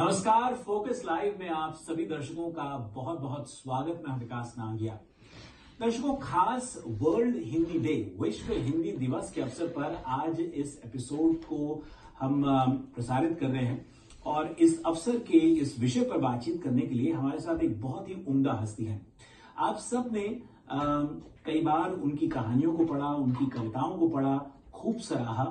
नमस्कार focus live में आप सभी दर्शकों का बहुत बहुत स्वागत। मैं विकास नांगिया। दर्शकों, खास वर्ल्ड हिंदी डे विश्व हिंदी दिवस के अवसर पर आज इस एपिसोड को हम प्रसारित कर रहे हैं और इस अवसर के इस विषय पर बातचीत करने के लिए हमारे साथ एक बहुत ही उम्दा हस्ती है। आप सबने कई बार उनकी कहानियों को पढ़ा, उनकी कविताओं को पढ़ा, खूब सराहा।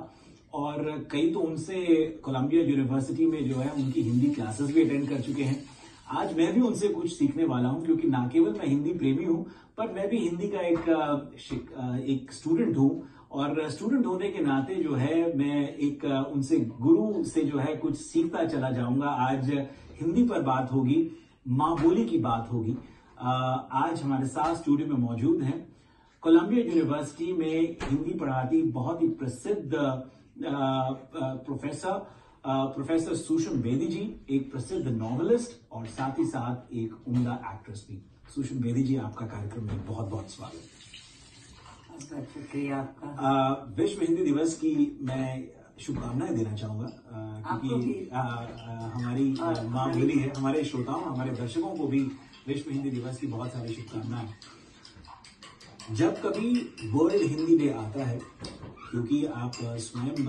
और कई तो उनसे कोलंबिया यूनिवर्सिटी में जो है, उनकी हिंदी क्लासेस भी अटेंड कर चुके हैं। आज मैं भी उनसे कुछ सीखने वाला हूँ, क्योंकि ना केवल मैं हिंदी प्रेमी हूँ, पर मैं भी हिंदी का एक एक स्टूडेंट हूँ। और स्टूडेंट होने के नाते जो है, मैं एक, उनसे गुरु से जो है कुछ सीखता चला जाऊँगा। आज हिंदी पर बात होगी, माँ बोली की बात होगी। आज हमारे साथ स्टूडियो में मौजूद हैं। कोलंबिया यूनिवर्सिटी में हिंदी पढ़ाती बहुत ही प्रसिद्ध प्रोफेसर प्रोफेसर सुषम बेदी जी एक प्रसिद्ध नॉवलिस्ट और साथ ही साथ एक उम्दा एक्ट्रेस भी। सुषम बेदी जी आपका कार्यक्रम में बहुत बहुत स्वागत शुक्रिया आपका। विश्व हिंदी दिवस की मैं शुभकामनाएँ देना चाहूँगा। क्योंकि हमारी माँ बोली है हमारे श्रोताओं हमारे दर्शकों को भी विश्व हिंदी दिवस की बहुत सारी शुभकामनाएँ। जब कभी वर्ल्ड हिंदी डे आता है क्योंकि आप स्वयं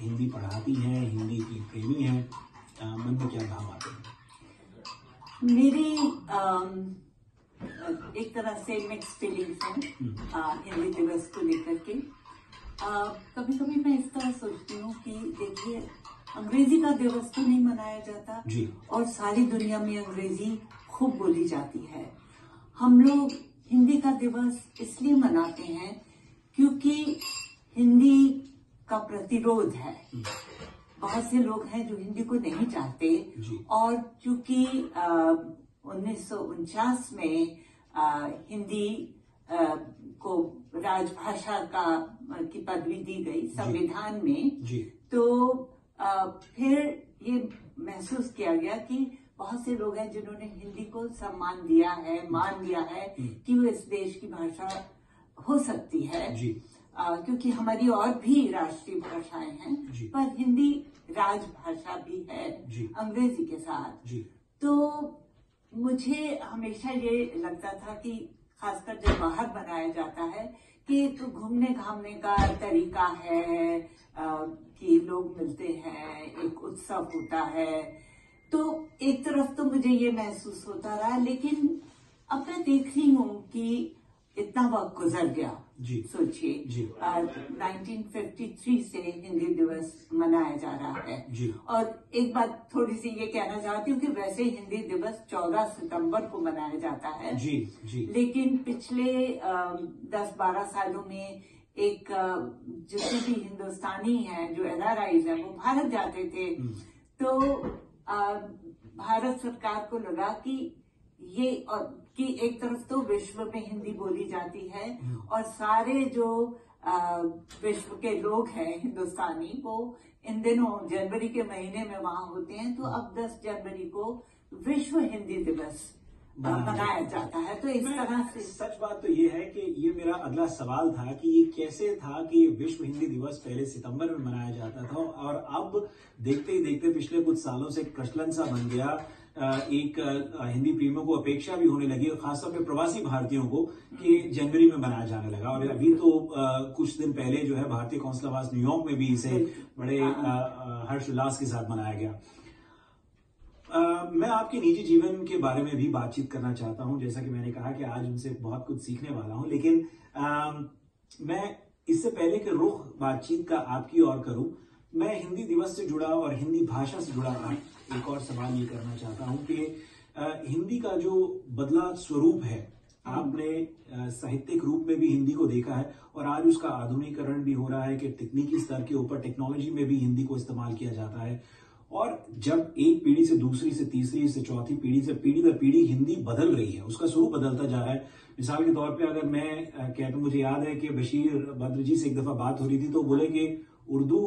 हिंदी पढ़ाती हैं हिंदी की प्रेमी हैं मन में क्या भाव आते हैं मेरी एक तरह से मिक्स फीलिंग्स हैं हम्म। हिंदी दिवस को लेकर के कभी कभी मैं इस तरह सोचती हूँ कि देखिए अंग्रेज़ी का दिवस तो नहीं मनाया जाता जी। और सारी दुनिया में अंग्रेज़ी खूब बोली जाती है हम लोग हिंदी का दिवस इसलिए मनाते हैं क्योंकि हिंदी का प्रतिरोध है। बहुत से लोग हैं जो हिंदी को नहीं चाहते और चूँकि उन्नीस में आ, हिंदी आ, को राजभाषा का की पदवी दी गई संविधान में जी। तो आ, फिर ये महसूस किया गया कि बहुत से लोग हैं जिन्होंने हिंदी को सम्मान दिया है मान दिया है हम्म। कि वो इस देश की भाषा हो सकती है जी। आ, क्योंकि हमारी और भी राष्ट्रीय भाषाएँ हैं पर हिंदी राजभाषा भी है अंग्रेज़ी के साथ जी। तो मुझे हमेशा ये लगता था कि खासकर जब बाहर बनाया जाता है कि तो घूमने घामने का तरीका है आ, कि लोग मिलते हैं एक उत्सव होता है तो एक तरफ़ तो मुझे ये महसूस होता रहा लेकिन अब मैं देख रही हूँ कि इतना वक्त गुजर गया। जी। सोचिए नाइनटीन फिफ्टी थ्री से हिंदी दिवस मनाया जा रहा है। जी। और एक बात थोड़ी सी ये कहना चाहती हूँ कि वैसे हिंदी दिवस 14 सितंबर को मनाया जाता है। जी जी। लेकिन पिछले दस बारह सालों में एक जितने भी हिंदुस्तानी हैं जो एनआरआईज हैं वो भारत जाते थे। हम्म। तो भारत सरकार को लगा कि ये कि एक तरफ़ तो विश्व में हिंदी बोली जाती है हम्म। और सारे जो विश्व के लोग हैं हिंदुस्तानी वो इन दिनों जनवरी के महीने में वहाँ होते हैं तो अब 10 जनवरी को विश्व हिंदी दिवस बनाया जाता है। तो इस तरह से सच बात तो ये है कि ये मेरा अगला सवाल था कि ये कैसे था कि विश्व हिंदी दिवस पहले सितंबर में मनाया जाता था और अब देखते ही देखते पिछले कुछ सालों से एक प्रचलन सा बन गया। एक हिंदी प्रेमियों को अपेक्षा भी होने लगी और खासतौर पर प्रवासी भारतीयों को कि जनवरी में मनाया जाने लगा। और अभी तो कुछ दिन पहले जो है भारतीय कौंसलावास न्यूयॉर्क में भी इसे बड़े हाँ। हर्षोल्लास के साथ मनाया गया। मैं आपके निजी जीवन के बारे में भी बातचीत करना चाहता हूँ जैसा कि मैंने कहा कि आज उनसे बहुत कुछ सीखने वाला हूँ लेकिन आ, मैं इससे पहले कि रुख बातचीत का आपकी ओर करूँ मैं हिंदी दिवस से जुड़ा और हिंदी भाषा से जुड़ा एक और सवाल ये करना चाहता हूँ कि आ, हिंदी का जो बदला स्वरूप है आपने साहित्यिक रूप में भी हिंदी को देखा है और आज उसका आधुनिकरण भी हो रहा है कि तकनीकी स्तर के ऊपर टेक्नोलॉजी में भी हिंदी को इस्तेमाल किया जाता है। और जब एक पीढ़ी से दूसरी से तीसरी से चौथी पीढ़ी से पीढ़ी दर पीढ़ी हिंदी बदल रही है उसका स्वरूप बदलता जा रहा है। मिसाल के तौर पे अगर मैं कहता हूँ मुझे याद है कि बशीर बद्र जी से एक दफ़ा बात हो रही थी तो बोले कि उर्दू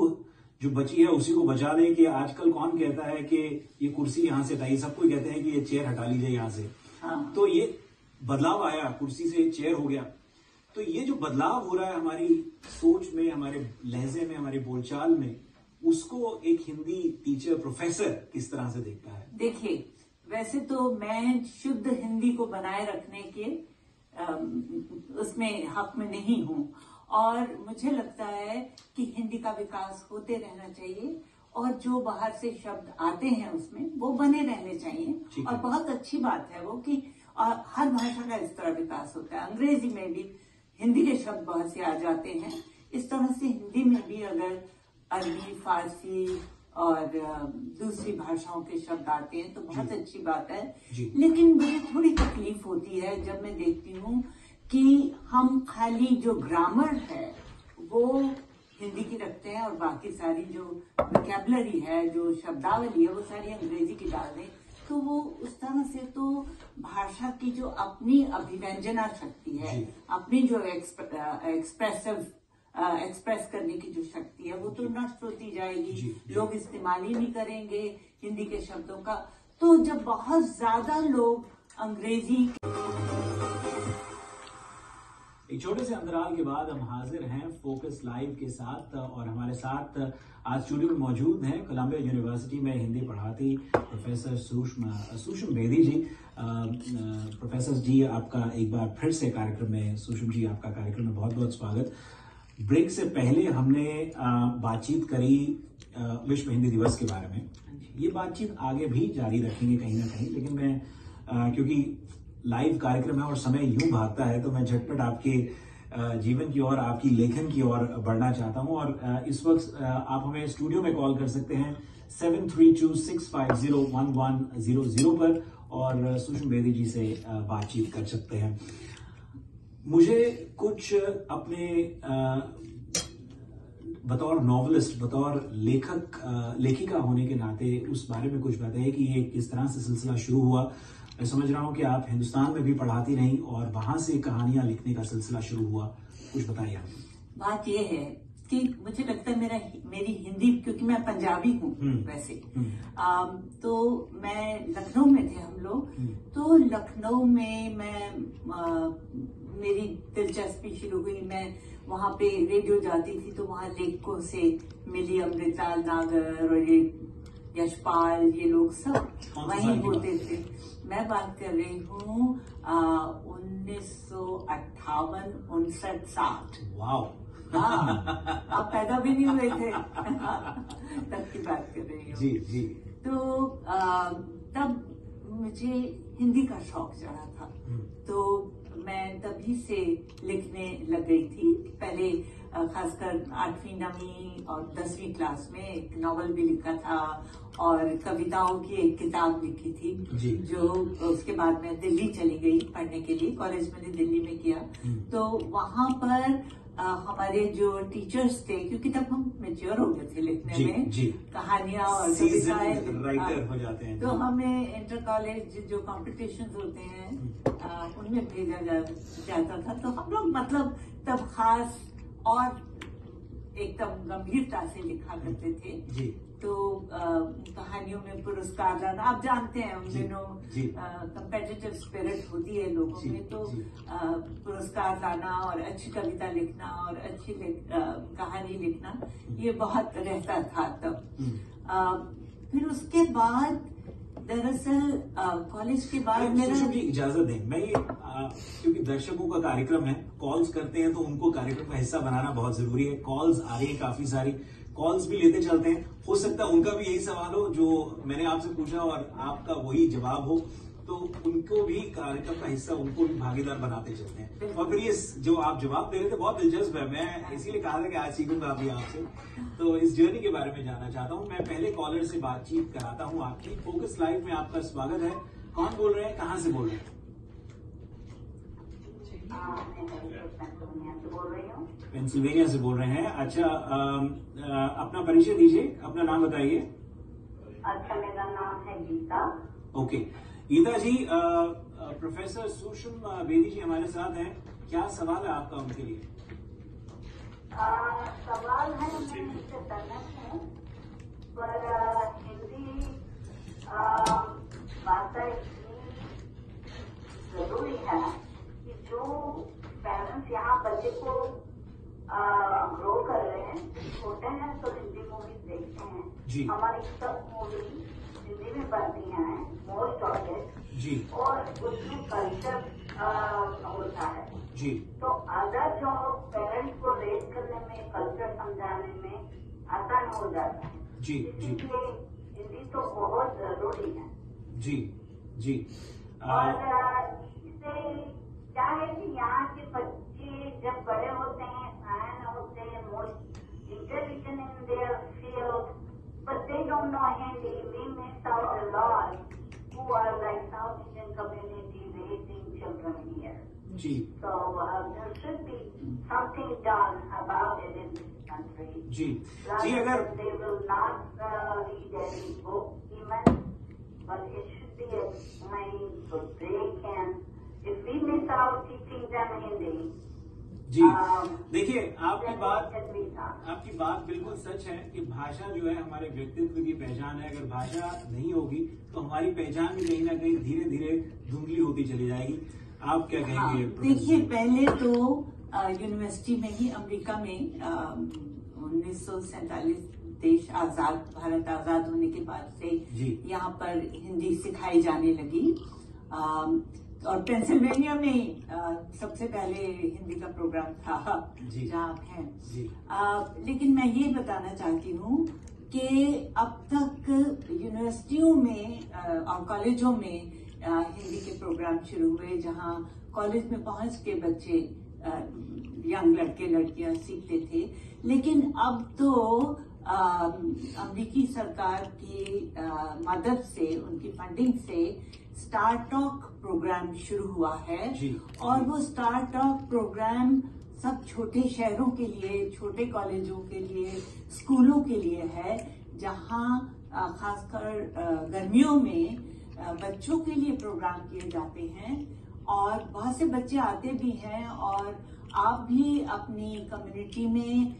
जो बची है उसी को बचा लें कि आजकल कौन कहता है कि ये कुर्सी यहाँ से हटाई सबको कहते हैं कि ये चेयर हटा लीजिए यहाँ से। हाँ। तो ये बदलाव आया कुर्सी से चेयर हो गया। तो ये जो बदलाव हो रहा है हमारी सोच में हमारे लहजे में हमारे बोलचाल में उसको एक हिंदी टीचर प्रोफेसर किस तरह से देखता है? देखिए वैसे तो मैं शुद्ध हिंदी को बनाए रखने के उसमें हक में नहीं हूँ। और मुझे लगता है कि हिंदी का विकास होते रहना चाहिए और जो बाहर से शब्द आते हैं उसमें वो बने रहने चाहिए। और बहुत अच्छी बात है वो कि हर भाषा का इस तरह विकास होता है। अंग्रेज़ी में भी हिंदी के शब्द बहुत से आ जाते हैं। इस तरह से हिंदी में भी अगर अरबी फारसी और दूसरी भाषाओं के शब्द आते हैं तो बहुत अच्छी बात है। लेकिन मुझे थोड़ी तकलीफ़ होती है जब मैं देखती हूँ कि हम खाली जो ग्रामर है वो हिंदी की रखते हैं और बाकी सारी जो वोकेबलरी है जो शब्दावली है वो सारी अंग्रेज़ी की डाल दें तो वो उस तरह से तो भाषा की जो अपनी अभिव्यंजना शक्ति है अपनी जो एक्सप्रेसिव एक्सप्रेस करने की जो शक्ति है वो तो नष्ट होती जाएगी। जी, जी. लोग इस्तेमाल ही नहीं करेंगे हिंदी के शब्दों का। तो जब बहुत ज़्यादा लोग अंग्रेज़ी एक छोटे से अंतराल के बाद हम हाजिर हैं फोकस लाइव के साथ और हमारे साथ आज स्टूडियो में मौजूद हैं कोलंबिया यूनिवर्सिटी में हिंदी पढ़ाती प्रोफेसर सुषमा सुषम बेदी जी। प्रोफेसर जी आपका एक बार फिर से कार्यक्रम में सुषम जी आपका कार्यक्रम में बहुत बहुत स्वागत। ब्रेक से पहले हमने बातचीत करी विश्व हिंदी दिवस के बारे में। ये बातचीत आगे भी जारी रखेंगे कहीं ना कहीं लेकिन मैं क्योंकि लाइव कार्यक्रम है और समय यूँ भागता है तो मैं झटपट आपके जीवन की ओर आपकी लेखन की ओर बढ़ना चाहता हूँ। और इस वक्त आप हमें स्टूडियो में कॉल कर सकते हैं seven three two six five zero one one zero zero पर और सुषम बेदी जी से बातचीत कर सकते हैं मुझे कुछ अपने बतौर नॉवलिस्ट बतौर लेखक लेखिका होने के नाते उस बारे में कुछ बताइए कि ये किस तरह से सिलसिला शुरू हुआ मैं समझ रहा हूँ कि आप हिंदुस्तान में भी पढ़ाती नहीं और वहाँ से कहानियाँ लिखने का सिलसिला शुरू हुआ कुछ बताइए आप बात ये है कि मुझे लगता है मेरा मेरी हिंदी क्योंकि मैं पंजाबी हूँ हम्म। वैसे हम्म। आ, तो मैं लखनऊ में थे हम लोग हम्म। तो लखनऊ में मैं आ, मेरी दिलचस्पी शुरू हुई। मैं वहाँ पे रेडियो जाती थी तो वहाँ लेखकों से मिली अमृताल नागर और ये यशपाल ये लोग सब वहीं होते थे। मैं बात कर रही हूँ उन्नीस सौ अट्ठावन उनसठ साठ। हाँ आप पैदा भी नहीं हुए थे। तब की बात कर रही हूँ। जी जी। तो आ, तब मुझे हिंदी का शौक चढ़ा था। हम्म। तभी से लिखने लग गई थी। पहले खासकर आठवीं नवीं और दसवीं क्लास में एक नॉवल भी लिखा था और कविताओं की एक किताब लिखी थी जो उसके बाद मैं दिल्ली चली गई पढ़ने के लिए कॉलेज मैंने दिल्ली में किया। हम्म। तो वहाँ पर हमारे जो टीचर्स थे क्योंकि तब हम मेच्योर हो गए थे लिखने जी, में कहानियाँ और राइटर हो जाते हैं तो हमें इंटर कॉलेज जो कॉम्पिटिशन होते हैं हम्म। उनमें भेजा जा, जाता था। तो हम लोग मतलब तब खास और एकदम गंभीरता से लिखा करते थे। जी। तो कहानियों में पुरस्कार लाना आप जानते हैं उन दिनों कंपेटिटिव स्पिरिट होती है लोगों में तो पुरस्कार लाना और अच्छी कविता लिखना और अच्छी कहानी लिखना ये बहुत रहता था तब। हम्म। फिर उसके बाद दरअसल कॉलेज के बाद मेरा इजाज़त दें मैं ये क्योंकि दर्शकों का कार्यक्रम है कॉल्स करते हैं तो उनको कार्यक्रम का हिस्सा बनाना बहुत ज़रूरी है कॉल्स आ रही है काफ़ी सारी कॉल्स भी लेते चलते हैं। हो सकता है उनका भी यही सवाल हो, जो मैंने आपसे पूछा और आपका वही जवाब हो। तो उनको भी कार्यक्रम का हिस्सा, उनको भी भागीदार बनाते चलते हैं। और फिर ये जो आप जवाब दे रहे थे, बहुत दिलचस्प है। मैं इसीलिए कहा था कि आज सीखूँगा अभी आपसे। तो इस जर्नी के बारे में जानना चाहता हूँ। मैं पहले कॉलर से बातचीत कराता हूँ आपकी। फोकस लाइव में आपका स्वागत है। कौन बोल रहे हैं? कहाँ से बोल रहे हैं? पेंसिल्वेनिया से बोल रहे हैं। अच्छा आ, आ, अपना परिचय दीजिए अपना नाम बताइए। अच्छा मेरा नाम है गीता। ओके। गीता जी प्रोफेसर सुषम बेदी जी हमारे साथ हैं। क्या सवाल है आपका उनके लिए? सवाल है पर हिंदी भाषा इतनी ज़रूरी है। जो पेरेंट्स यहाँ बच्चे को ग्रो कर रहे हैं छोटे हैं तो हिंदी मूवीज़ देखते जी। हमारी सब मूवी हिंदी में बनती हैं मोस्ट ऑफ़ इट जी। और उसमें कल्चर होता है। जी। तो अदर जो पेरेंट्स को रेज करने में कल्चर समझाने में आसान हो जाता है जी जी। हिंदी तो बहुत ज़रूरी है। जी जी। और इससे क्या है कि यहाँ के बच्चे जब बड़े होते हैं फ़ैन होते हैं most intelligent in their field but they don't know Hindi. We miss out a lot who are like South Indian community raising children here. जी So uh, there should be something done about it in this country. जी अगर than they will not uh, read any book even, जी। देखिए आपकी बात? आपकी बात बिल्कुल सच है कि भाषा जो है हमारे व्यक्तित्व की पहचान है। अगर भाषा नहीं होगी तो हमारी पहचान भी कहीं ना कहीं धीरे धीरे धुंधली होती चली जाएगी। आप क्या कहेंगे? हाँ, देखिए पहले तो यूनिवर्सिटी में ही अमेरिका में उन्नीस देश आज़ाद भारत आज़ाद होने के बाद से यहाँ पर हिंदी सिखाई जाने लगी। अम, और पेंसिल्वेनिया में अ, सबसे पहले हिंदी का प्रोग्राम था। जहाँ आप हैं। जी। आ, लेकिन मैं ये बताना चाहती हूँ कि अब तक यूनिवर्सिटियों में आ, और कॉलेजों में आ, हिंदी के प्रोग्राम शुरू हुए जहाँ कॉलेज में पहुँच के बच्चे यंग लड़के लड़कियाँ सीखते थे। लेकिन अब तो अमरीकी सरकार की आ, मदद से उनकी फंडिंग से स्टार्टॉक प्रोग्राम शुरू हुआ है जी। और वो स्टार्टअप प्रोग्राम सब छोटे शहरों के लिए छोटे कॉलेजों के लिए स्कूलों के लिए है जहाँ खासकर गर्मियों में बच्चों के लिए प्रोग्राम किए जाते हैं और बहुत से बच्चे आते भी हैं और आप भी अपनी कम्युनिटी में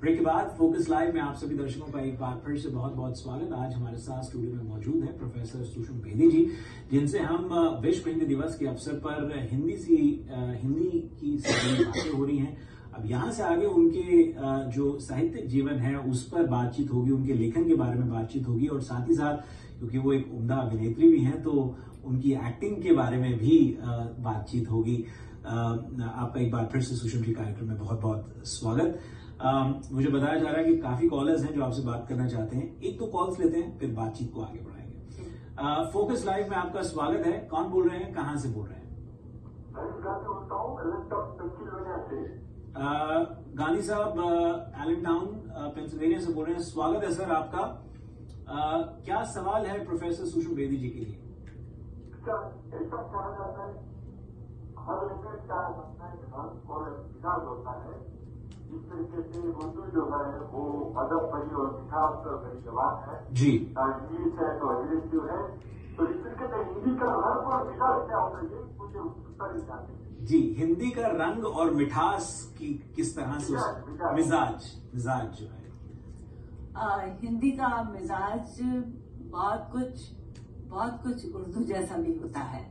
ब्रेक के बाद फोकस लाइव में आप सभी दर्शकों का एक बार फिर से बहुत बहुत स्वागत। आज हमारे साथ स्टूडियो में मौजूद है प्रोफेसर सुषम बेदी जी, जिनसे हम विश्व हिंदी दिवस के अवसर पर हिंदी सी हिंदी की बातें हो रही हैं। अब यहाँ से आगे उनके जो साहित्यिक जीवन है, उस पर बातचीत होगी, उनके लेखन के बारे में बातचीत होगी और साथ ही साथ, क्योंकि वो एक उम्दा अभिनेत्री भी हैं तो उनकी एक्टिंग के बारे में भी बातचीत होगी। आपका एक बार फिर से सुषम जी, कार्यक्रम में बहुत बहुत स्वागत। मुझे बताया जा रहा है कि काफ़ी कॉलर्स हैं जो आपसे बात करना चाहते हैं। एक तो कॉल्स लेते हैं फिर बातचीत को आगे बढ़ाएँगे। फोकस लाइव में आपका स्वागत है। कौन बोल रहे हैं? कहाँ से बोल रहे हैं? अ, गांधी साहब एलन टाउन पेंसिल्वेनिया से बोल रहे हैं। स्वागत है सर आपका। अ, क्या सवाल है प्रोफेसर सुषम बेदी जी के लिए? हर में चार और होता है। तरीके से उर्दू जो। है वो अदब भरी और विकास जबान है जी इंग्लिश है तो एग्रेसिव है तो इस तरीके से हिंदी का धर्म और विकास क्या होना चाहिए मुझे उत्सुकता नहीं जानते जी हिंदी का रंग और मिठास की किस तरह से मिजाज, मिजाज। जो है। अ, हिंदी का मिजाज बहुत कुछ बहुत कुछ उर्दू जैसा भी होता है।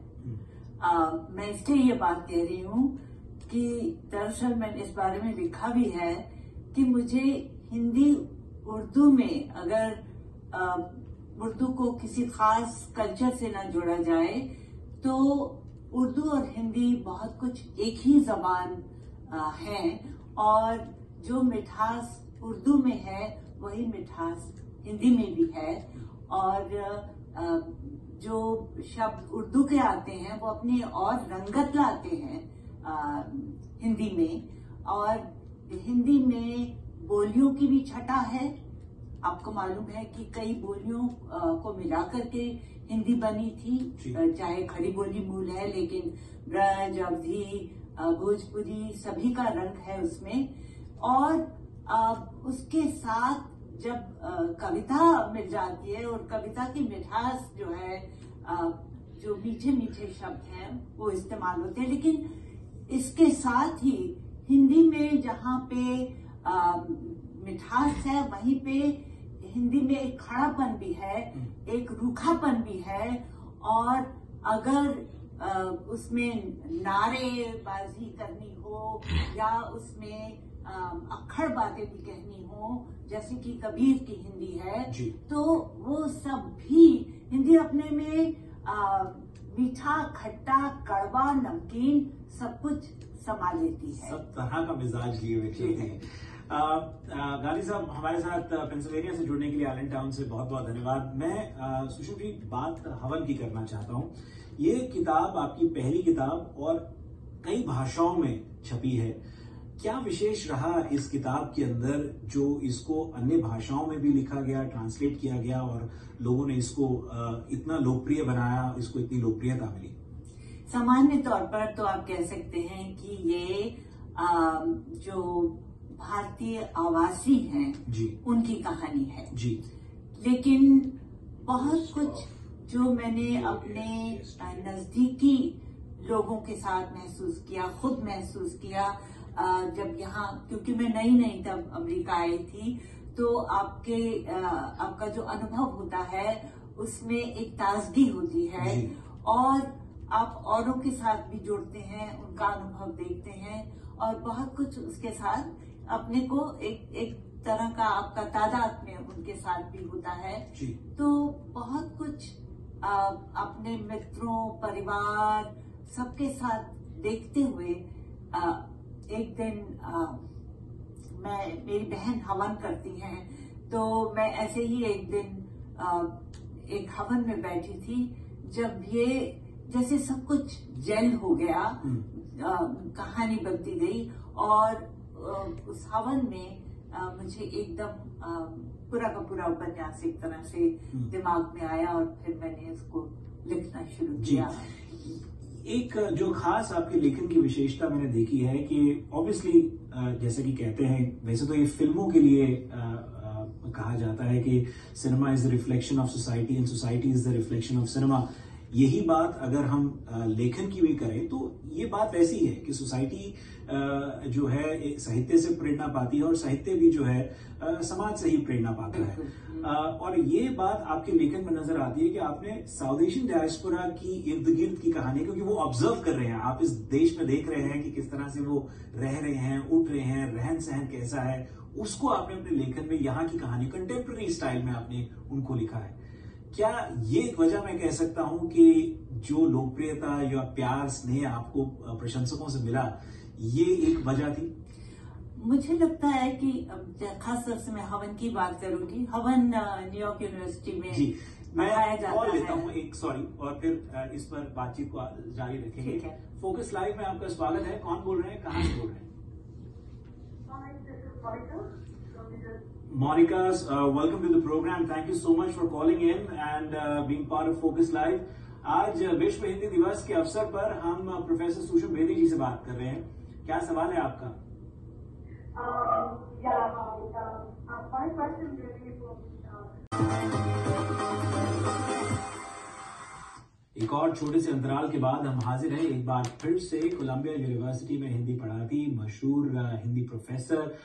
अ, मैं इसलिए ये बात कह रही हूँ कि दरअसल मैंने इस बारे में लिखा भी है कि मुझे हिंदी उर्दू में अगर उर्दू को किसी खास कल्चर से ना जोड़ा जाए तो उर्दू और हिंदी बहुत कुछ एक ही जबान है और जो मिठास उर्दू में है, वही मिठास हिंदी में भी है और जो शब्द उर्दू के आते हैं, वो अपनी और रंगत लाते हैं। हिंदी में। और हिंदी में बोलियों की भी छटा है। आपको मालूम है कि कई बोलियों को मिला करके हिंदी बनी थी। चाहे खड़ी बोली मूल है लेकिन ब्रज अवधि भोजपुरी सभी का रंग है उसमें। और उसके साथ जब कविता मिल जाती है और कविता की मिठास जो है जो मीठे मीठे शब्द हैं वो इस्तेमाल होते हैं। लेकिन इसके साथ ही हिंदी में जहाँ पे मिठास है वहीं पे हिंदी में एक खड़ापन भी है एक रूखापन भी है और अगर अ, उसमें नारेबाजी करनी हो या उसमें अम, अक्खड़ बातें भी कहनी हो जैसे कि कबीर की हिंदी है तो वो सब भी हिंदी अपने में आ, मीठा, खट्टा, कड़वा, नमकीन सब कुछ समा लेती है। सब तरह का मिजाज लिए हुए हैं। गांधी साहब, हमारे साथ पेंसिल्वेनिया से जुड़ने के लिए आलन टाउन से बहुत बहुत धन्यवाद। मैं सुशु की बात हवन की करना चाहता हूँ। ये किताब, आपकी पहली किताब और कई भाषाओं में छपी है। क्या विशेष रहा इस किताब के अंदर जो इसको अन्य भाषाओं में भी लिखा गया ट्रांसलेट किया गया और लोगों ने इसको इतना लोकप्रिय बनाया इसको इतनी लोकप्रियता मिली? सामान्य तौर पर तो आप कह सकते हैं कि ये जो भारतीय आवासी हैं जी। उनकी कहानी है। जी। लेकिन बहुत कुछ जो मैंने अपने नजदीकी लोगों के साथ महसूस किया खुद महसूस किया जब यहाँ क्योंकि मैं नई नई तब अमेरिका आई थी तो आपके आपका जो अनुभव होता है उसमें एक ताजगी होती है। और आप औरों के साथ भी जुड़ते हैं उनका अनुभव देखते हैं और बहुत कुछ उसके साथ अपने को एक एक तरह का आपका तादाद में उनके साथ भी होता है। जी। तो बहुत कुछ अपने मित्रों परिवार सबके साथ देखते हुए एक दिन आ, मैं मेरी बहन हवन करती हैं तो मैं ऐसे ही एक दिन आ, एक हवन में बैठी थी जब ये जैसे सब कुछ जेल हो गया हम्म। आ, कहानी बनती गई और आ, उस हवन में आ, मुझे एकदम पूरा का पूरा उपन्यास एक तरह से हम्म। दिमाग में आया और फिर मैंने इसको लिखना शुरू किया एक, जो खास आपके लेखन की विशेषता मैंने देखी है कि ऑब्वियसली जैसे कि कहते हैं, वैसे तो ये फ़िल्मों के लिए कहा जाता है कि cinema is the reflection of society and society is the reflection of cinema यही बात अगर हम लेखन की भी करें तो ये बात ऐसी है कि सोसाइटी जो है साहित्य से प्रेरणा पाती है और साहित्य भी जो है समाज से ही प्रेरणा पाता है। और ये बात आपके लेखन में नज़र आती है कि आपने साउथ एशियन डायस्पोरा की इर्द गिर्द की कहानी क्योंकि वो ऑब्ज़र्व कर रहे हैं। आप इस देश में देख रहे हैं कि किस तरह से वो रह रहे हैं उठ रहे हैं रहन सहन कैसा है उसको आपने अपने लेखन में यहाँ की कहानी कंटेम्प्रेरी स्टाइल में आपने उनको लिखा है। क्या ये एक वजह मैं कह सकता हूँ कि जो लोकप्रियता या प्यार स्नेह आपको प्रशंसकों से मिला ये एक वजह थी? मुझे लगता है कि खास तौर से मैं हवन की बात करूँगी। हवन न्यूयॉर्क यूनिवर्सिटी में जी मैं कॉल लेता हूँ। एक सॉरी और फिर इस पर बातचीत को जारी रखेंगे। फोकस लाइव में आपका स्वागत है। कौन बोल रहे हैं? कहाँ से बोल रहे हैं? Hi, this is Monica from the Monica, uh, welcome to the program. Thank you so much for calling in and uh, being part of Focus Live. आज विश्व हिंदी दिवस के अवसर पर हम प्रोफेसर सुषम बेदी जी से बात कर रहे हैं। क्या सवाल है आपका? yeah, uh, एक और छोटे से अंतराल के बाद हम हाजिर हैं एक बार फिर से कोलंबिया यूनिवर्सिटी में हिंदी पढ़ाती मशहूर हिंदी प्रोफेसर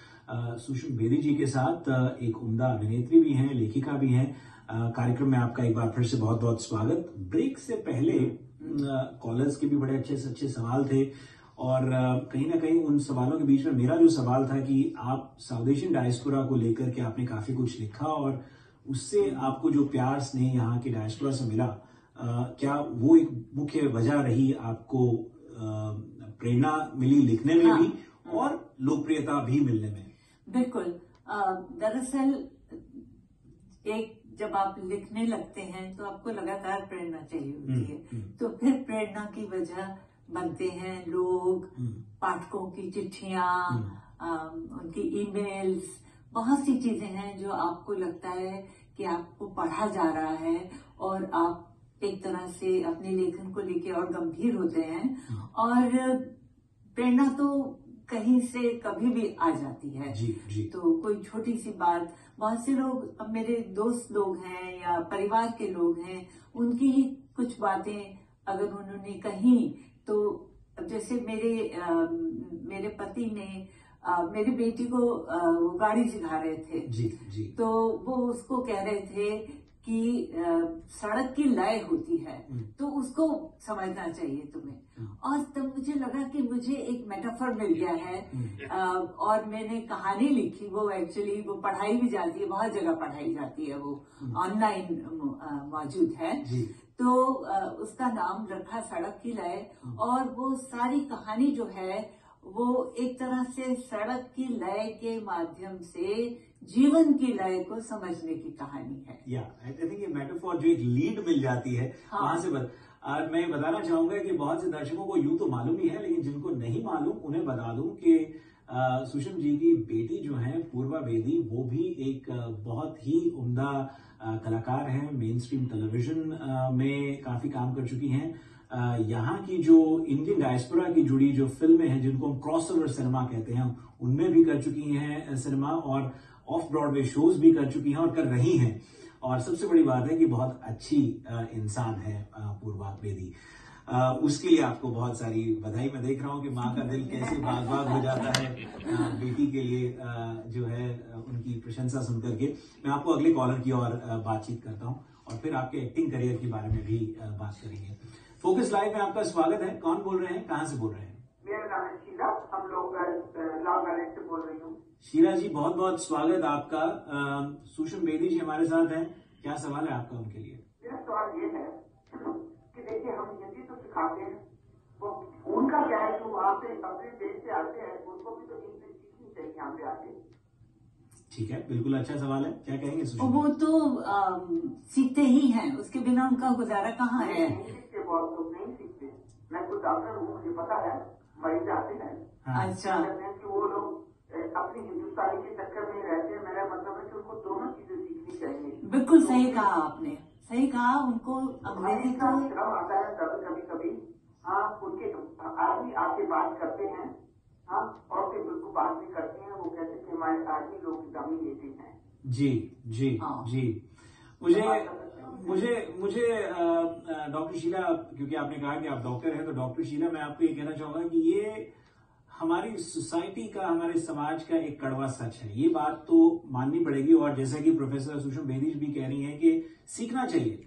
सुषम बेदी जी के साथ एक उम्दा अभिनेत्री भी हैं लेखिका भी हैं। कार्यक्रम में आपका एक बार फिर से बहुत बहुत स्वागत। ब्रेक से पहले कॉलर्स के भी बड़े अच्छे से अच्छे सवाल थे। और कहीं ना कहीं उन सवालों के बीच में मेरा जो सवाल था कि आप साउथ एशियन डायस्पोरा को लेकर के आपने काफ़ी कुछ लिखा और उससे आपको जो प्यार स्नेह यहाँ की डायस्पोरा से मिला क्या वो एक मुख्य वजह रही आपको प्रेरणा मिली लिखने में हाँ। भी और लोकप्रियता भी मिलने में बिल्कुल दरअसल एक जब आप लिखने लगते हैं तो आपको लगातार प्रेरणा चाहिए होती हम्म, है हम्म। तो फिर प्रेरणा की वजह बनते हैं लोग हम्म। पाठकों की चिट्ठियाँ हम्म। उनकी ईमेल्स बहुत सी चीज़ें हैं जो आपको लगता है कि आपको पढ़ा जा रहा है और आप एक तरह से अपने लेखन को लेके और गंभीर होते हैं और प्रेरणा तो कहीं से कभी भी आ जाती है जी जी तो कोई छोटी सी बात बहुत से लोग अब मेरे दोस्त लोग हैं या परिवार के लोग हैं उनकी ही कुछ बातें अगर उन्होंने कही तो जैसे मेरे अ, मेरे पति ने अ, मेरी बेटी को वो गाड़ी सिखा रहे थे। जी जी। तो वो उसको कह रहे थे कि अ, सड़क की लय होती है हम्म। तो उसको समझना चाहिए तुम्हें। और तब मुझे लगा कि मुझे एक मेटाफर मिल गया है हम्म। अ, और मैंने कहानी लिखी वो एक्चुअली वो पढ़ाई भी जाती है बहुत जगह पढ़ाई जाती है वो ऑनलाइन मौजूद है। तो उसका नाम रखा सड़क की लय और वो सारी कहानी जो है वो एक तरह से सड़क की लय के माध्यम से जीवन की लय को समझने की कहानी है या आई थिंक ये मेटाफॉर जो एक लीड मिल जाती है हाँ। वहाँ से बत, और मैं बताना चाहूँगा कि बहुत से दर्शकों को यूँ तो मालूम ही है लेकिन जिनको नहीं मालूम उन्हें बता दूँ कि सुषम जी की बेटी जो है पूर्वा बेदी वो भी एक बहुत ही उम्दा कलाकार हैं मेन स्ट्रीम टेलीविज़न में काफ़ी काम कर चुकी हैं। यहाँ की जो इंडियन डायस्पोरा की जुड़ी जो फ़िल्में हैं, जिनको हम क्रॉस ओवर सिनेमा कहते हैं उनमें भी कर चुकी हैं सिनेमा और ऑफ़ ब्रॉडवे शोज़ भी कर चुकी हैं और कर रही हैं। और सबसे बड़ी बात है कि बहुत अच्छी इंसान है पूर्वा बेदी उसके लिए आपको बहुत सारी बधाई मैं देख रहा हूँ कि माँ का दिल कैसे बाग बाग हो जाता है बेटी के लिए जो है उनकी प्रशंसा सुनकर के। मैं आपको अगले कॉलर की और बातचीत करता हूँ और फिर आपके एक्टिंग करियर के बारे में भी बात करेंगे। फोकस लाइव में आपका स्वागत है। कौन बोल रहे हैं? कहाँ से बोल रहे हैं? मेरा नाम है शीला। हम लोग से बोल रही हूँ। शीला जी बहुत बहुत स्वागत आपका। सुषम बेदी जी हमारे साथ हैं। क्या सवाल है आपका उनके लिए? मेरा सवाल ये है कि देखिए हम हिंदी तो सिखाते हैं। वो उनका क्या है? जो वहाँ पे अपने देश से आते हैं उनको भी तो हिंदी सीखनी चाहिए यहाँ पे आके। ठीक है बिल्कुल अच्छा सवाल है। क्या कहेंगे वो तो सीखते ही हैं। उसके बिना उनका गुजारा कहाँ है? नहीं सीखते बहुत लोग नहीं सीखते। मैं खुद डॉक्टर हूँ मुझे पता है। मरीज़ आते हैं। हाँ। अच्छा। कहते हैं कि वो लोग अपनी हिंदुस्तानी के चक्कर में रहते हैं। मेरा मतलब है कि उनको दोनों चीज़ें सीखनी चाहिए। बिल्कुल सही कहा आपने। सही कहा उनको अंग्रेज़ी का तो श्रम आता है कभी कभी कभी। हाँ उनके आदमी आके बात करते हैं। हाँ और फिर उनको बात भी करते हैं। वो कहते हैं कि हमारे आदमी लोग दमी लेते हैं। जी जी हाँ। जी। मुझे मुझे मुझे डॉक्टर शीला क्योंकि आपने कहा कि आप डॉक्टर हैं तो डॉक्टर शीला मैं आपको ये कहना चाहूँगा कि ये हमारी सोसाइटी का हमारे समाज का एक कड़वा सच है। ये बात तो माननी पड़ेगी और जैसा कि प्रोफेसर सुषम बेदी भी कह रही हैं कि सीखना चाहिए।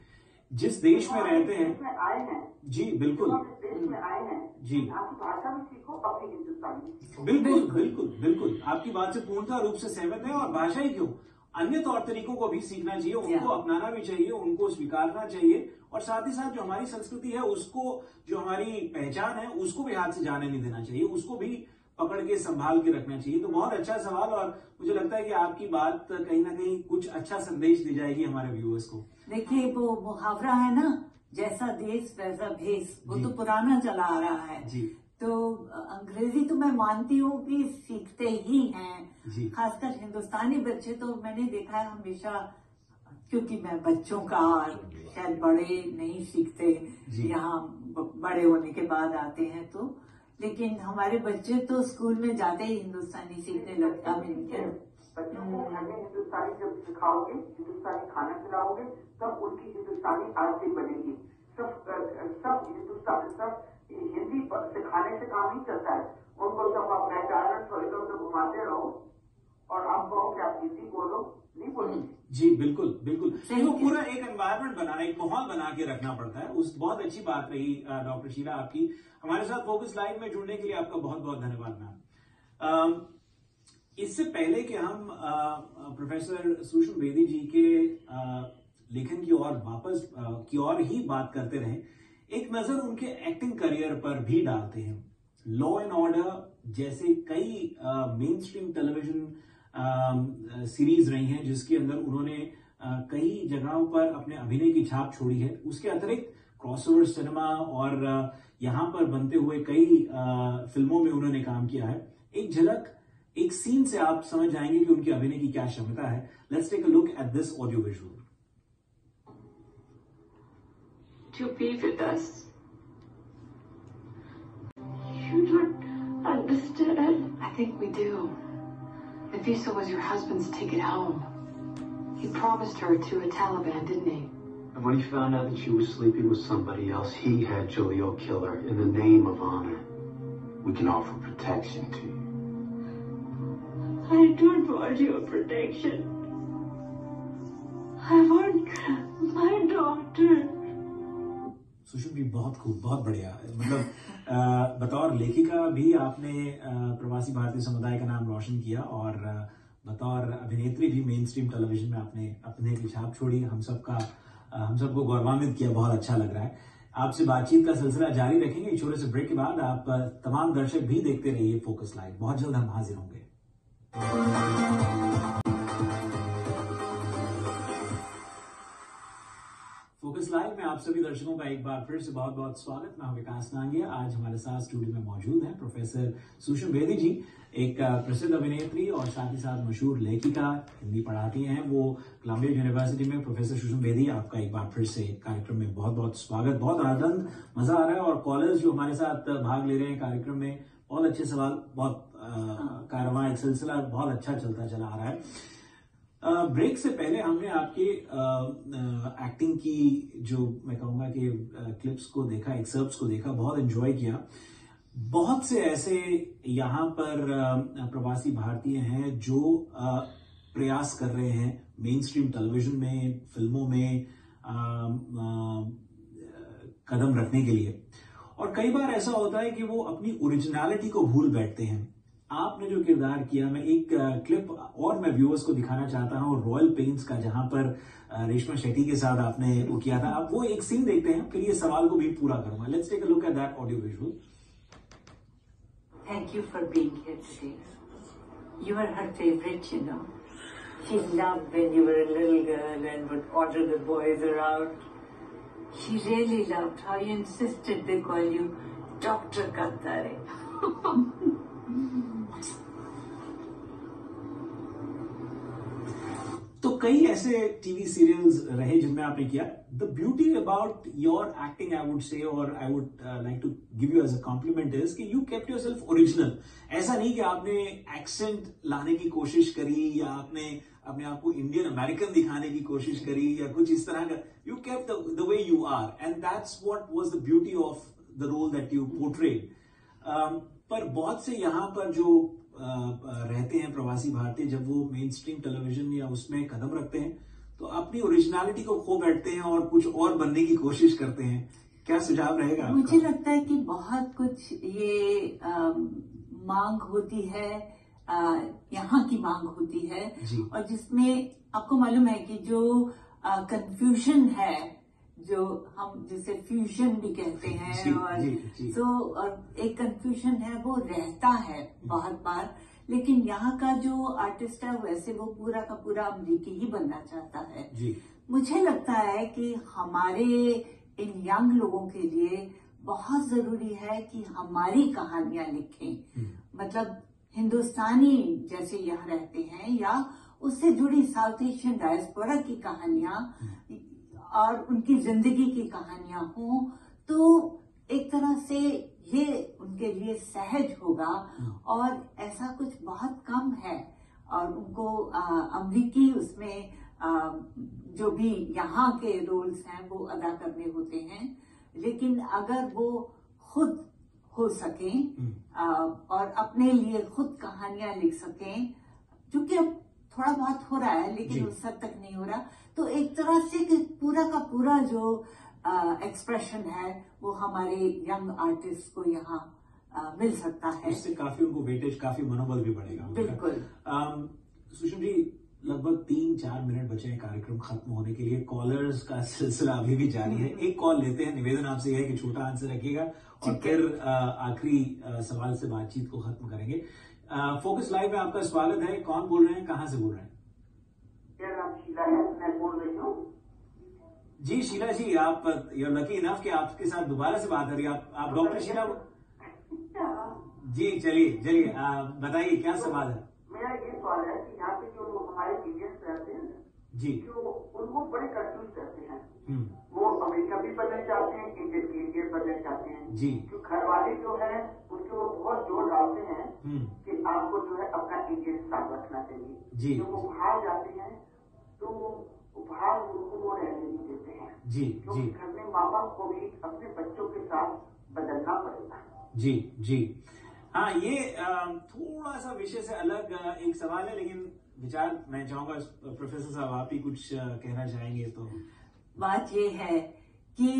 जिस देश में रहते हैं आए हैं। जी बिल्कुल। देश में आए हैं। जी। आपकी भाषा भी सीखो अपनी हिंदुस्तानी बिल्कुल बिल्कुल बिल्कुल। आपकी बात से पूर्णतः रूप से सहमत है और भाषा ही क्यों? अन्य तौर तरीकों को भी सीखना चाहिए उनको अपनाना भी चाहिए उनको स्वीकारना चाहिए और साथ ही साथ जो हमारी संस्कृति है उसको जो हमारी पहचान है उसको भी हाथ से जाने नहीं देना चाहिए उसको भी पकड़ के संभाल के रखना चाहिए। तो बहुत अच्छा सवाल और मुझे लगता है कि आपकी बात कहीं ना कहीं कुछ अच्छा संदेश दी जाएगी हमारे व्यूअर्स को। देखिए वो मुहावरा है ना जैसा देश वैसा भेस वो तो पुराना चला आ रहा है। जी। तो अंग्रेज़ी तो मैं मानती हूँ कि सीखते ही हैं। खासकर हिंदुस्तानी बच्चे तो मैंने देखा है हमेशा क्योंकि मैं बच्चों का शायद बड़े नहीं सीखते यहाँ बड़े होने के बाद आते हैं तो। लेकिन हमारे बच्चे तो स्कूल में जाते ही हिंदुस्तानी सीखने लगता मीन बच्चों को घर में हिंदुस्तानी जब सिखाओगे हिंदुस्तानी खाना खिलाओगे तब उनकी हिंदुस्तानी आदतें बनेगी। सब सब हिंदुस्तान सब हिंदी प- सिखाने से काम नहीं चलता है उनको जब आप पहचान थोड़ी इधर उधर घुमाते रहो और आप कहो कि आप हिंदी बोलो नहीं बोलेंगे। जी बिल्कुल बिल्कुल। है। पूरा एक एनवायरनमेंट बनाना एक माहौल बना के रखना पड़ता है। उस बहुत अच्छी बात रही डॉक्टर शीला आपकी। हमारे साथ फोकस लाइव में जुड़ने के लिए आपका बहुत बहुत धन्यवाद मैम इससे पहले कि हम प्रोफेसर सुषम बेदी जी के लेखन की ओर वापस की ओर ही बात करते रहे एक नज़र उनके एक्टिंग करियर पर भी डालते हैं। लॉ एंड ऑर्डर जैसे कई मेन स्ट्रीम टेलीविज़न सीरीज़ रही हैं, जिसके अंदर उन्होंने कई जगहों पर अपने अभिनय की छाप छोड़ी है। उसके अतिरिक्त क्रॉसओवर सिनेमा और यहाँ पर बनते हुए कई फ़िल्मों में उन्होंने काम किया है। एक झलक, एक सीन से आप समझ जाएँगे कि उनकी अभिनय की क्या क्षमता है। Let's take a look at this audio visual to be with us. You don't understand. I think we do. The visa was your husband's ticket home. He promised her to a Taliban, didn't he? And when he found out that she was sleeping with somebody else, he had Jaleel kill her in the name of honor. We can offer protection to you. I don't want your protection. I want my daughter. Sushham ji बहुत खूब बहुत बढ़िया। मतलब बतौर लेखिका भी आपने प्रवासी भारतीय समुदाय का नाम रोशन किया और बतौर अभिनेत्री भी मेन स्ट्रीम टेलीविज़न में आपने अपने की छाप छोड़ी। हम सबका अ, हम सबको गौरवान्वित किया बहुत अच्छा लग रहा है। आपसे बातचीत का सिलसिला जारी रखेंगे। छोटे से ब्रेक के बाद आप तमाम दर्शक भी देखते रहिए फोकस लाइव बहुत जल्द हम हाजिर होंगे। लाइव में आप सभी दर्शकों का एक बार फिर से बहुत बहुत स्वागत। मैं हूँ विकास नांगिया आज हमारे साथ स्टूडियो में मौजूद हैं प्रोफेसर सुषम बेदी जी एक प्रसिद्ध अभिनेत्री और साथ ही साथ मशहूर लेखिका हिंदी पढ़ाती हैं। वो कोलंबिया यूनिवर्सिटी में प्रोफेसर सुषम बेदी आपका एक बार फिर से कार्यक्रम में बहुत बहुत स्वागत बहुत आनंद मज़ा आ रहा है। और कॉलर्स जो हमारे साथ भाग ले रहे हैं कार्यक्रम में बहुत अच्छे सवाल बहुत कारवां एक सिलसिला बहुत अच्छा चलता चला आ रहा है। ब्रेक से पहले हमने आपके एक्टिंग की जो मैं कहूँगा कि क्लिप्स को देखा एक्सर्प्स को देखा, बहुत एंजॉय किया। बहुत से ऐसे यहाँ पर प्रवासी भारतीय हैं जो प्रयास कर रहे हैं मेन स्ट्रीम टेलीविज़न में, फ़िल्मों में कदम रखने के लिए। और कई बार ऐसा होता है कि वो अपनी ओरिजिनलिटी को भूल बैठते हैं। आपने जो किरदार किया, मैं एक क्लिप और मैं व्यूअर्स को दिखाना चाहता हूँ रॉयल पेंट्स का, जहाँ पर रेशमा शेट्टी के साथ आपने वो किया था। अब वो एक सीन देखते हैं, फिर ये सवाल को भी पूरा करूँगा। Let's take a look at that audio visual thank you for being here today you are her favourite you know she loved when you were a little girl and would order the boys around she really loved how you insisted they call you doctor Katare कई ऐसे TV serials रहे जिनमें आपने किया। The beauty about your acting I would say और I would like to give you as a compliment is कि you kept yourself original ऐसा नहीं कि आपने एक्सेंट लाने की कोशिश करी या आपने अपने आप को इंडियन अमेरिकन दिखाने की कोशिश करी या कुछ इस तरह का। You kept the way you are and that's what was the beauty of the role that you portrayed पर बहुत से यहाँ पर जो रहते हैं प्रवासी भारतीय जब वो मेन स्ट्रीम टेलीविज़न या उसमें कदम रखते हैं तो अपनी ओरिजिनलिटी को खो बैठते हैं और कुछ और बनने की कोशिश करते हैं। क्या सुझाव रहेगा मुझे लगता है कि बहुत कुछ ये अम, मांग होती है यहाँ की मांग होती है। और जिसमें आपको मालूम है कि जो कंफ्यूजन है जो हम जिसे फ्यूजन भी कहते हैं जी, और जी, जी। तो और एक कंफ्यूजन है वो रहता है बहुत बार। लेकिन यहाँ का जो आर्टिस्ट है वैसे वो पूरा का पूरा अमरीकी ही बनना चाहता है। जी। मुझे लगता है कि हमारे इन यंग लोगों के लिए बहुत ज़रूरी है कि हमारी कहानियाँ लिखें। मतलब हिंदुस्तानी जैसे यहाँ रहते हैं या उससे जुड़ी साउथ एशियन डायस्पोरा की कहानियाँ और उनकी ज़िंदगी की कहानियाँ हों तो एक तरह से ये उनके लिए सहज होगा और ऐसा कुछ बहुत कम है। और उनको अमरीकी उसमें अ, जो भी यहाँ के रोल्स हैं वो अदा करने होते हैं। लेकिन अगर वो खुद हो सकें अ, और अपने लिए खुद कहानियाँ लिख सकें क्योंकि अब थोड़ा बहुत हो रहा है लेकिन उस हद तक नहीं हो रहा। तो एक तरह से कि पूरा का पूरा जो एक्सप्रेशन है वो हमारे यंग आर्टिस्ट को यहाँ मिल सकता है। उससे काफ़ी उनको वेटेज काफ़ी मनोबल भी बढ़ेगा बिल्कुल। सुषम जी लगभग तीन चार मिनट बचे हैं कार्यक्रम खत्म होने के लिए। कॉलर्स का सिलसिला अभी भी जारी है। एक कॉल लेते हैं। निवेदन आपसे यह है कि छोटा आंसर रखिएगा और फिर आखिरी सवाल से बातचीत को खत्म करेंगे। फोकस लाइव में आपका स्वागत है। कौन बोल रहे हैं? कहाँ से बोल रहे हैं? मेरा नाम शीला है। मैं बोल रही हूँ। जी शीला जी आप यू लकी इनफ कि आपके साथ दोबारा से बात हो रही है। आप, आप डॉक्टर शीला जी चलिए चलिए बताइए क्या सवाल है? मेरा ये सवाल है कि यहाँ पे जो हमारे इंडियंस रहते हैं जी। जो उनको बड़े कंफ्यूज रहते हैं। हम्म, वो अमेरिका भी बनना चाहते हैं इंडियन बनना चाहते हैं। जी। जो घर वाले जो है उसके वो बहुत ज़ोर डालते हैं हम्म, कि आपको जो है अपना इंडियन साथ रखना चाहिए। जी। जब वो बाहर जाते हैं तो वो बाहर उनको वो रहने नहीं देते हैं। जी क्योंकि जी घर में माँ बाप को भी अपने बच्चों के साथ बदलना पड़ेगा। जी जी। हाँ ये थोड़ा सा विषय से अलग एक सवाल है लेकिन विचार मैं चाहूँगा प्रोफेसर साहब आप ही कुछ कहना चाहेंगे तो। बात ये है कि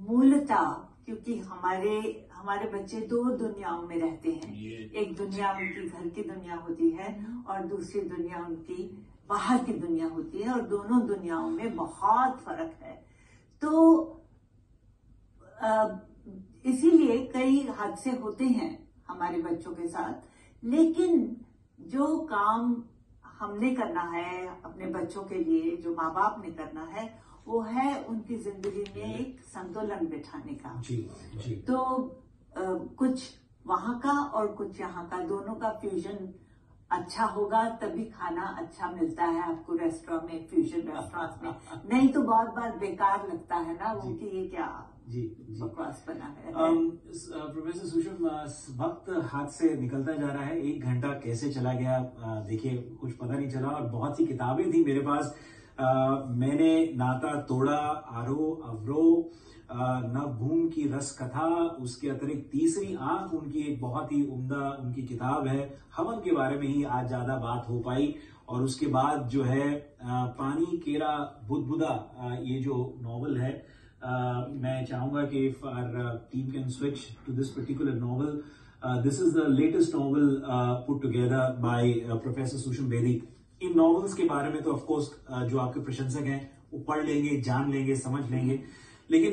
मूलतः क्योंकि हमारे हमारे बच्चे दो दुनियाओं में रहते हैं। एक दुनिया उनकी घर की दुनिया होती है और दूसरी दुनिया उनकी बाहर की दुनिया होती है और दोनों दुनियाओं में बहुत फ़र्क है। तो इसीलिए कई हादसे होते हैं हमारे बच्चों के साथ लेकिन जो काम हमने करना है अपने बच्चों के लिए जो माँ बाप ने करना है वो है उनकी ज़िंदगी में एक संतुलन बिठाने का। जी जी। तो कुछ वहाँ का और कुछ यहाँ का दोनों का फ्यूजन अच्छा होगा तभी खाना अच्छा मिलता है आपको रेस्टोरेंट में फ्यूजन रेस्टोरेंट में। नहीं तो बहुत बार बेकार लगता है ना वो जी। कि ये क्या जी जी। बकवास बना है। प्रोफेसर सुषम वक्त हाथ से निकलता जा रहा है। एक घंटा कैसे चला गया देखिए कुछ पता नहीं चला और बहुत सी किताबें थी मेरे पास। अ, मैंने नाता तोड़ा आरो अवरो नवभूम की रस कथा, उसके अतिरिक्त तीसरी आँख उनकी एक बहुत ही उम्दा उनकी किताब है। हवन के बारे में ही आज ज़्यादा बात हो पाई और उसके बाद जो है पानी, केरा, बुदबुदा ये जो नॉवल है मैं चाहूँगा कि if our team can switch to this particular novel this is the latest novel put together by professor Susham Bedi in novels के बारे में तो ऑफकोर्स जो आपके प्रशंसक हैं, वो पढ़ लेंगे, जान लेंगे, समझ लेंगे। लेकिन